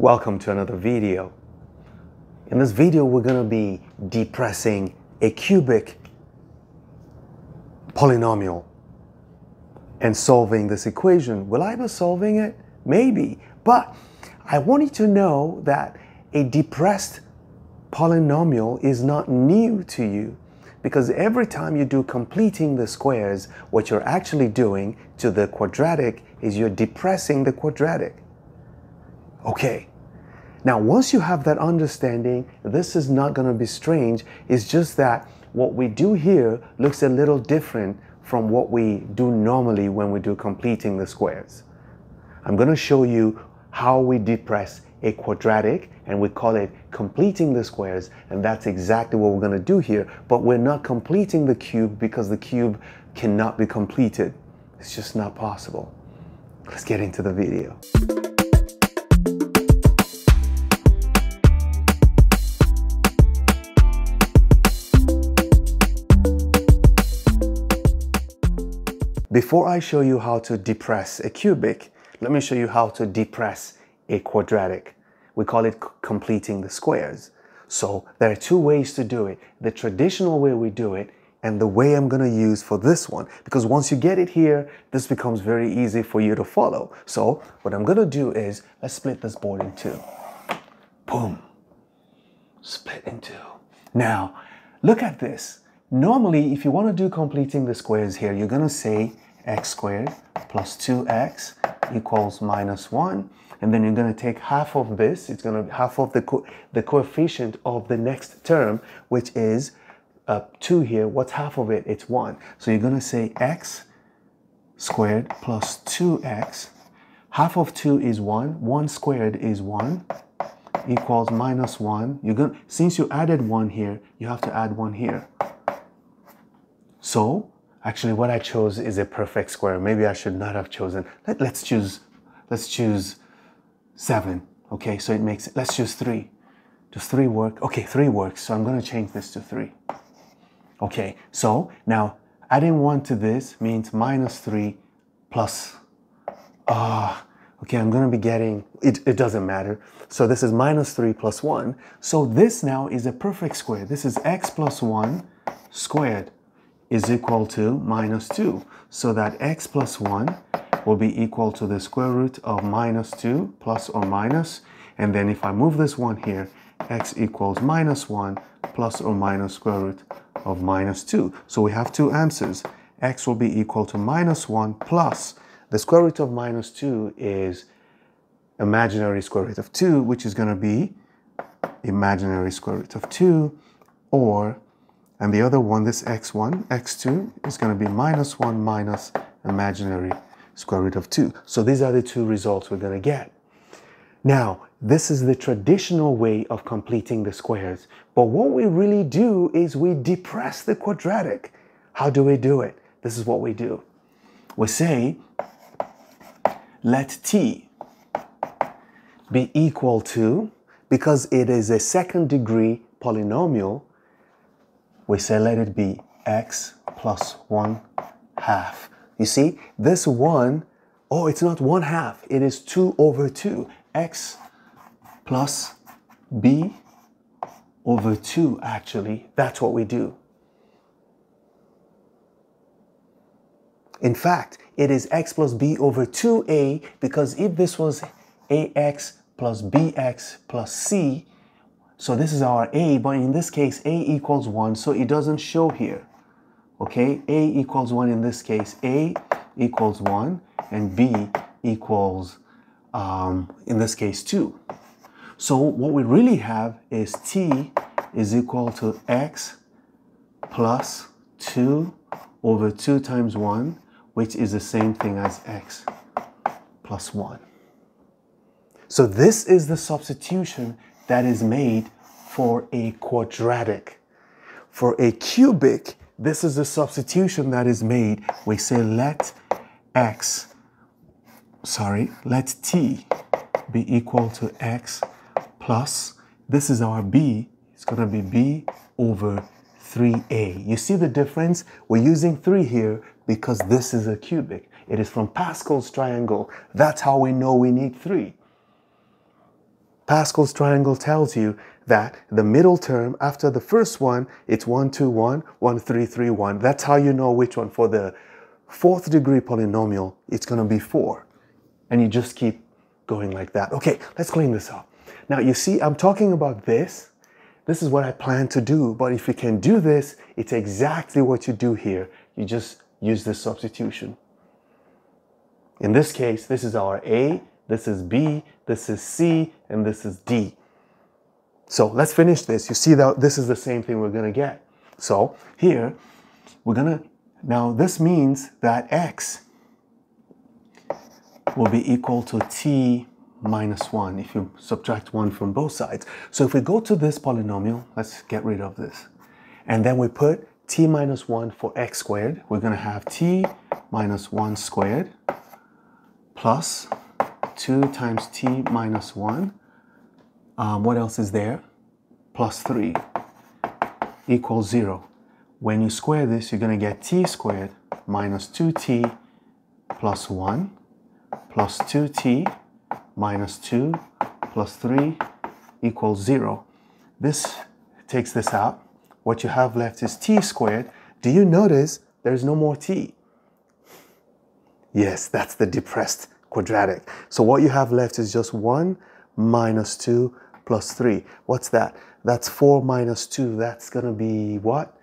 Welcome to another video. In this video, we're going to be depressing a cubic polynomial and solving this equation. Will I be solving it? Maybe. But I want you to know that a depressed polynomial is not new to you because every time you do completing the squares, what you're actually doing to the quadratic is you're depressing the quadratic. Okay. Now, once you have that understanding, this is not going to be strange. It's just that what we do here looks a little different from what we do normally when we do completing the squares. I'm going to show you how we depress a quadratic and we call it completing the squares and that's exactly what we're going to do here but we're not completing the cube because the cube cannot be completed it's just not possible let's get into the video Before I show you how to depress a cubic, let me show you how to depress a quadratic. We call it completing the squares. So there are two ways to do it. The traditional way we do it and the way I'm going to use for this one. Because once you get it here, this becomes very easy for you to follow. So what I'm going to do is, let's split this board in two. Boom. Split in two. Now, look at this. Normally, if you want to do completing the squares here, you're going to say x squared plus 2x equals minus 1. And then you're going to take half of this. It's going to be half of the, co the coefficient of the next term, which is uh, 2 here. What's half of it? It's 1. So you're going to say x squared plus 2x. Half of 2 is 1. 1 squared is 1 equals minus 1. You're going since you added 1 here, you have to add 1 here. So actually what I chose is a perfect square. Maybe I should not have chosen. Let, let's choose, let's choose seven. Okay, so it makes, let's choose three. Does three work? Okay, three works. So I'm gonna change this to three. Okay, so now adding one to this means minus three plus, ah, uh, okay, I'm gonna be getting, it, it doesn't matter. So this is minus three plus one. So this now is a perfect square. This is x plus one squared is equal to minus 2. So that x plus 1 will be equal to the square root of minus 2 plus or minus. And then if I move this 1 here, x equals minus 1 plus or minus square root of minus 2. So we have two answers. x will be equal to minus 1 plus the square root of minus 2 is imaginary square root of 2, which is going to be imaginary square root of 2, or and the other one, this x1, x2, is going to be minus 1 minus imaginary square root of 2. So these are the two results we're going to get. Now, this is the traditional way of completing the squares. But what we really do is we depress the quadratic. How do we do it? This is what we do. We say, let t be equal to, because it is a second degree polynomial, we say let it be x plus 1 half. You see, this 1, oh, it's not 1 half. It is 2 over 2. x plus b over 2, actually. That's what we do. In fact, it is x plus b over 2a because if this was ax plus bx plus c, so this is our A, but in this case, A equals 1, so it doesn't show here. Okay, A equals 1 in this case. A equals 1, and B equals, um, in this case, 2. So what we really have is T is equal to X plus 2 over 2 times 1, which is the same thing as X plus 1. So this is the substitution that is made for a quadratic. For a cubic, this is the substitution that is made. We say let x, sorry, let t be equal to x plus, this is our b, it's going to be b over 3a. You see the difference? We're using 3 here because this is a cubic. It is from Pascal's triangle. That's how we know we need 3. Pascal's triangle tells you that the middle term after the first one, it's 1, 2, 1, 1, 3, 3, 1. That's how you know which one. For the fourth degree polynomial, it's going to be 4. And you just keep going like that. Okay, let's clean this up. Now, you see, I'm talking about this. This is what I plan to do. But if you can do this, it's exactly what you do here. You just use this substitution. In this case, this is our A, this is B, this is C, and this is D. So let's finish this. You see that this is the same thing we're going to get. So here, we're going to, now this means that x will be equal to t minus 1 if you subtract 1 from both sides. So if we go to this polynomial, let's get rid of this. And then we put t minus 1 for x squared. We're going to have t minus 1 squared plus 2 times t minus 1 um, what else is there? Plus 3 equals 0. When you square this, you're going to get t squared minus 2t plus 1 plus 2t minus 2 plus 3 equals 0. This takes this out. What you have left is t squared. Do you notice there's no more t? Yes, that's the depressed quadratic. So what you have left is just 1 minus 2 plus 3. What's that? That's 4 minus 2. That's going to be what?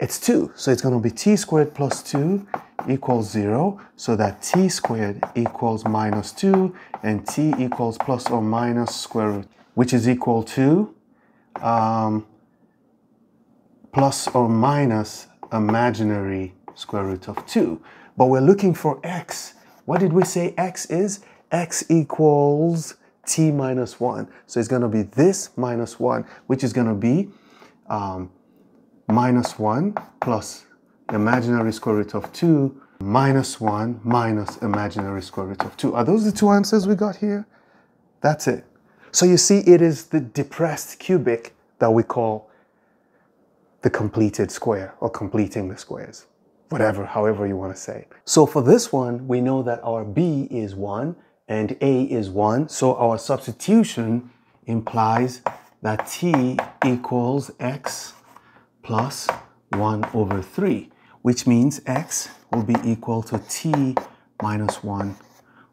It's 2. So it's going to be t squared plus 2 equals 0. So that t squared equals minus 2 and t equals plus or minus square root, which is equal to um, plus or minus imaginary square root of 2. But we're looking for x. What did we say x is? x equals t minus 1. So it's going to be this minus 1, which is going to be um, minus 1 plus imaginary square root of 2 minus 1 minus imaginary square root of 2. Are those the two answers we got here? That's it. So you see, it is the depressed cubic that we call the completed square or completing the squares. Whatever, however you want to say. So for this one, we know that our B is 1 and a is 1. So our substitution implies that t equals x plus 1 over 3, which means x will be equal to t minus 1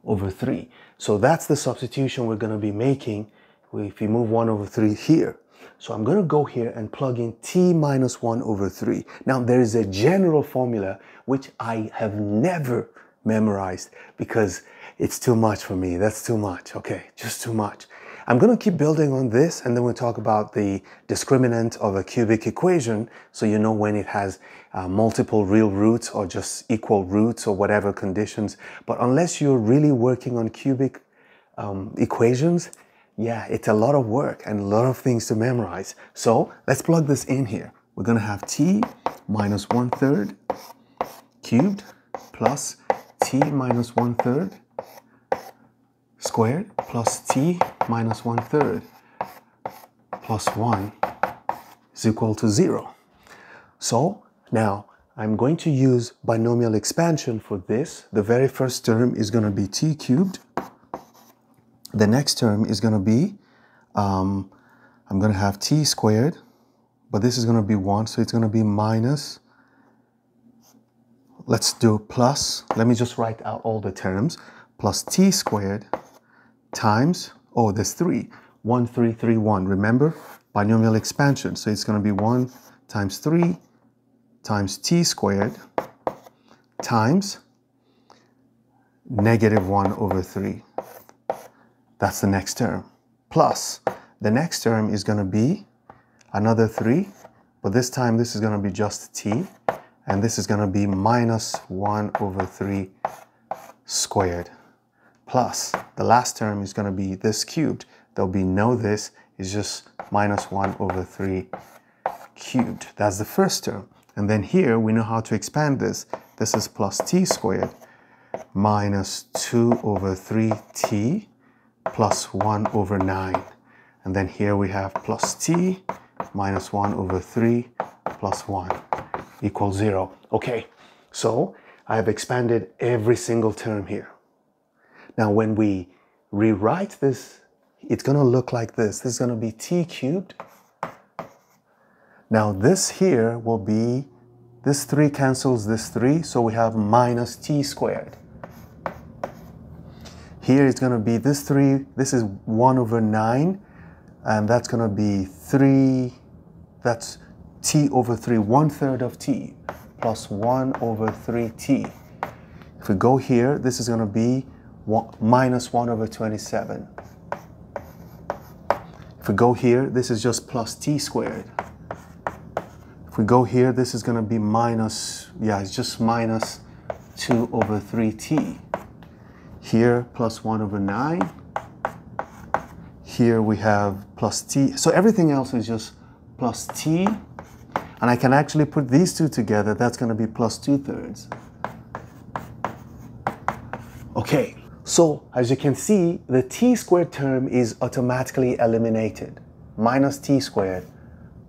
over 3. So that's the substitution we're going to be making if we move 1 over 3 here. So I'm going to go here and plug in t minus 1 over 3. Now there is a general formula which I have never memorized because it's too much for me. That's too much. Okay, just too much. I'm going to keep building on this and then we'll talk about the discriminant of a cubic equation so you know when it has uh, multiple real roots or just equal roots or whatever conditions. But unless you're really working on cubic um, equations, yeah, it's a lot of work and a lot of things to memorize. So let's plug this in here. We're going to have t minus one third cubed plus t minus one third squared plus t minus one third plus one is equal to zero. So now I'm going to use binomial expansion for this. The very first term is going to be t cubed. The next term is going to be, um, I'm going to have t squared, but this is going to be 1, so it's going to be minus, let's do plus, let me just write out all the terms, plus t squared times, oh, there's 3, 1, 3, 3, 1. Remember, binomial expansion. So it's going to be 1 times 3 times t squared times negative 1 over 3. That's the next term. Plus, the next term is going to be another 3, but this time this is going to be just t, and this is going to be minus 1 over 3 squared plus the last term is going to be this cubed. There'll be no this, it's just minus 1 over 3 cubed. That's the first term. And then here we know how to expand this. This is plus t squared minus 2 over 3t plus 1 over 9. And then here we have plus t minus 1 over 3 plus 1 equals 0. Okay, so I have expanded every single term here. Now, when we rewrite this it's going to look like this. This is going to be t cubed. Now this here will be, this 3 cancels this 3, so we have minus t squared. Here it's going to be this 3, this is 1 over 9, and that's going to be 3, that's t over 3, 1 third of t, plus 1 over 3t. If we go here, this is going to be one, minus 1 over 27. If we go here, this is just plus t squared. If we go here, this is going to be minus, yeah, it's just minus 2 over 3t. Here, plus 1 over 9. Here we have plus t. So everything else is just plus t. And I can actually put these two together. That's going to be plus 2 thirds. Okay, so as you can see, the t squared term is automatically eliminated. Minus t squared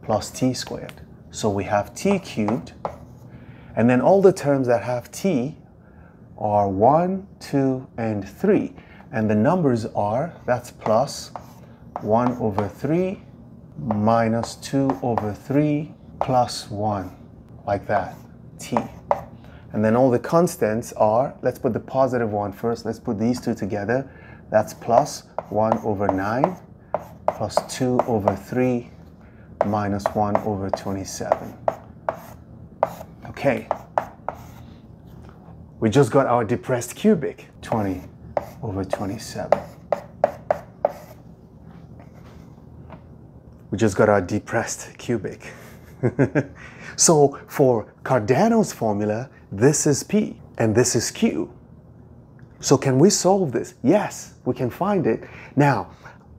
plus t squared. So we have t cubed. And then all the terms that have t are 1, 2, and 3. And the numbers are, that's plus 1 over 3 minus 2 over 3 plus 1, like that, t. And then all the constants are, let's put the positive one first. Let's put these two together. That's plus 1 over 9 plus 2 over 3 minus 1 over 27. Okay. We just got our depressed cubic, 20 over 27. We just got our depressed cubic. so for Cardano's formula, this is P and this is Q. So can we solve this? Yes, we can find it. Now,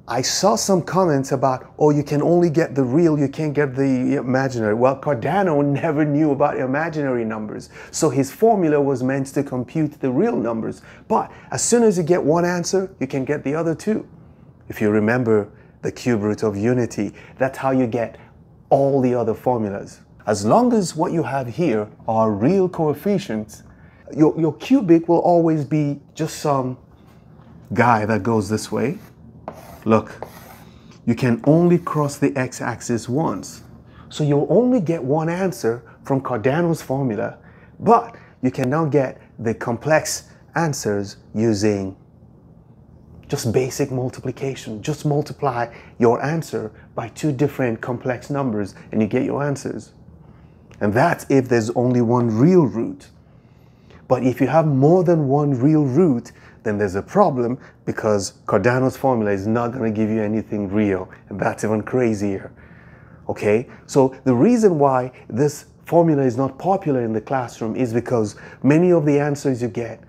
I saw some comments about, oh, you can only get the real, you can't get the imaginary. Well, Cardano never knew about imaginary numbers. So his formula was meant to compute the real numbers. But as soon as you get one answer, you can get the other two. If you remember the cube root of unity, that's how you get all the other formulas. As long as what you have here are real coefficients, your, your cubic will always be just some guy that goes this way. Look, you can only cross the x-axis once. So you'll only get one answer from Cardano's formula, but you can now get the complex answers using just basic multiplication. Just multiply your answer by two different complex numbers and you get your answers. And that's if there's only one real root. But if you have more than one real root, then there's a problem because Cardano's formula is not going to give you anything real. And that's even crazier. Okay? So the reason why this formula is not popular in the classroom is because many of the answers you get,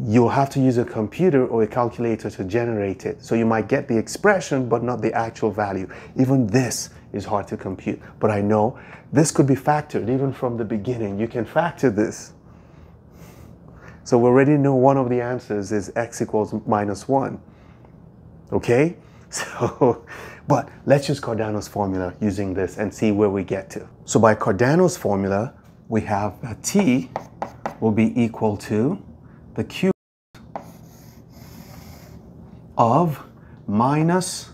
you'll have to use a computer or a calculator to generate it. So you might get the expression, but not the actual value. Even this is hard to compute. But I know this could be factored even from the beginning. You can factor this. So we already know one of the answers is x equals minus 1. Okay? So, but let's use Cardano's formula using this and see where we get to. So by Cardano's formula, we have t will be equal to the cube of minus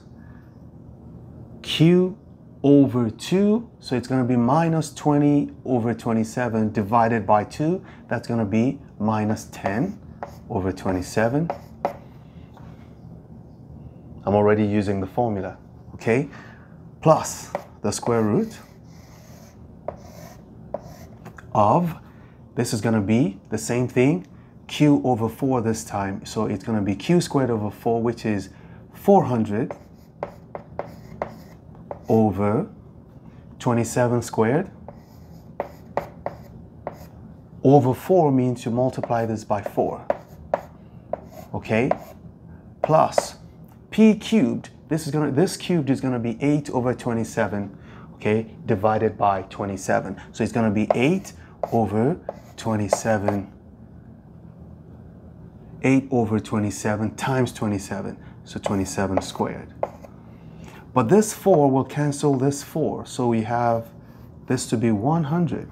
q over 2. So it's going to be minus 20 over 27 divided by 2. That's going to be minus 10 over 27. I'm already using the formula, okay? Plus the square root of, this is going to be the same thing, q over 4 this time. So it's going to be q squared over 4, which is 400 over 27 squared. Over 4 means you multiply this by 4. Okay? Plus p cubed, this is gonna this cubed is gonna be 8 over 27, okay, divided by 27. So it's gonna be 8 over 27 8 over 27 times 27, so 27 squared. But this 4 will cancel this 4, so we have this to be 100.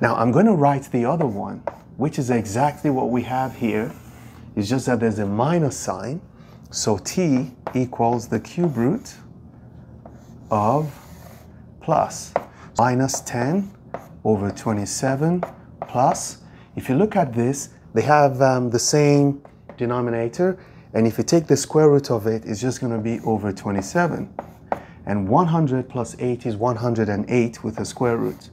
Now I'm going to write the other one, which is exactly what we have here. It's just that there's a minus sign. So t equals the cube root of plus minus 10 over 27 plus. If you look at this, they have um, the same denominator. And if you take the square root of it, it's just going to be over 27. And 100 plus 8 is 108 with a square root.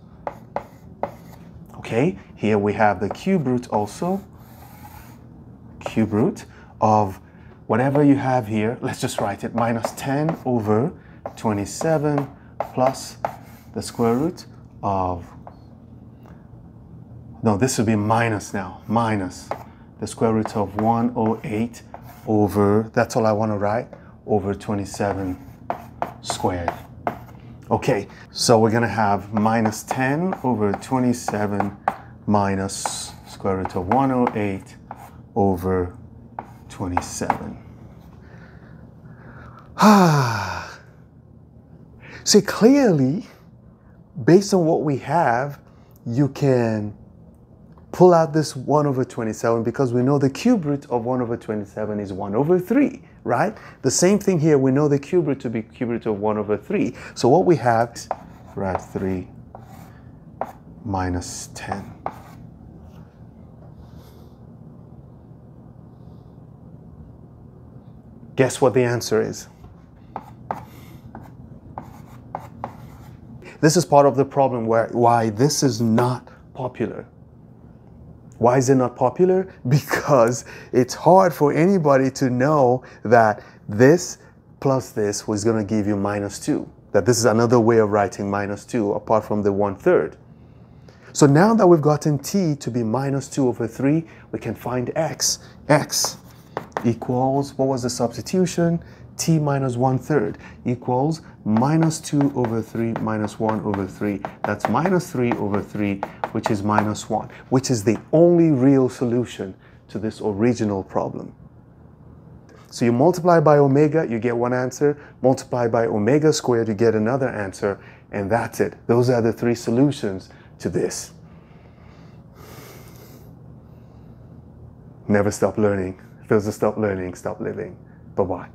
Okay, here we have the cube root also. Cube root of whatever you have here. Let's just write it. Minus 10 over 27 plus the square root of, no, this would be minus now. Minus the square root of 108 over, that's all I want to write, over 27 squared. Okay, so we're going to have minus 10 over 27 minus square root of 108 over 27. Ah. See, clearly, based on what we have, you can pull out this 1 over 27 because we know the cube root of 1 over 27 is 1 over 3, right? The same thing here, we know the cube root to be cube root of 1 over 3. So what we have right, 3 minus 10. Guess what the answer is? This is part of the problem where why this is not popular. Why is it not popular? Because it's hard for anybody to know that this plus this was going to give you minus 2. That this is another way of writing minus 2 apart from the one third. So now that we've gotten t to be minus 2 over 3, we can find x. x equals, what was the substitution? t minus 1 third equals minus 2 over 3 minus 1 over 3. That's minus 3 over 3, which is minus 1, which is the only real solution to this original problem. So you multiply by omega, you get one answer. Multiply by omega squared, you get another answer. And that's it. Those are the three solutions to this. Never stop learning. There's a stop learning, stop living. Bye-bye.